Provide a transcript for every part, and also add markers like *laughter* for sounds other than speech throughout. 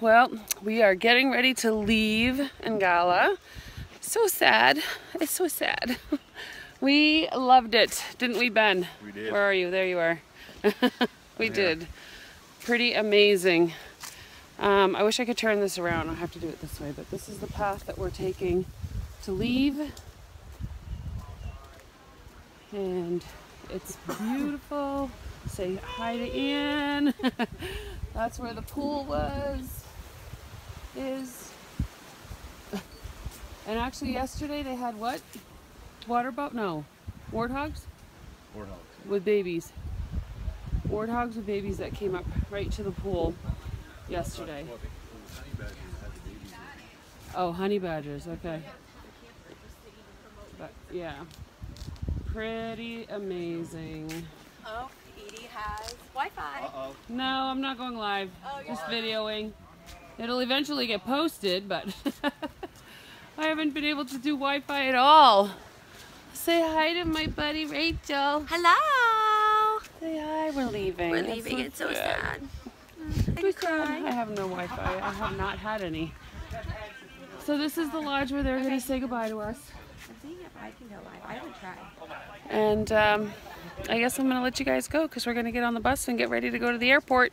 Well, we are getting ready to leave Ngala. So sad. It's so sad. *laughs* We loved it, didn't we, Ben? We did. Where are you? There you are. *laughs* we Yeah. did. Pretty amazing. Um, I wish I could turn this around. I'll have to do it this way, but this is the path that we're taking to leave. And it's beautiful. Say hi to Ian. *laughs* That's where the pool was. Is. And actually, yesterday they had what? Water buff? No. Warthogs Warthogs. with babies. Warthogs with babies that came up right to the pool yesterday. Well, I think the honey badgers had the babies in. Oh, honey badgers. Okay. But yeah, pretty amazing. Oh, Edie has Wi-Fi. Uh-oh. No, I'm not going live. Oh, Just not? videoing. It'll eventually get posted, but *laughs* I haven't been able to do Wi-Fi at all. Say hi to my buddy Rachel. Hello. Say hi. We're leaving. We're It's leaving. It's so sad. sad. We cry. I have no Wi-Fi. I have not had any. So this is the lodge where they're going to say goodbye to us. I'm seeing if I can go live. I would try. And um, I guess I'm going to let you guys go because we're going to get on the bus and get ready to go to the airport.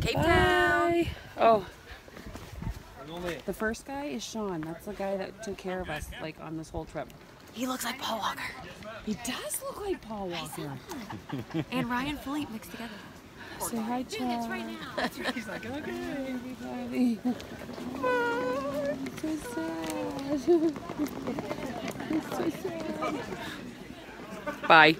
Cape Town. Oh, the first guy is Sean. That's the guy that took care of us like on this whole trip. He looks like Paul Walker He does look like Paul Walker. and Ryan Phillippe mixed together. Say hi, Chad. *laughs* now. He's like, okay, everybody. *laughs* Oh, so sad. *laughs* it's so sad. Bye.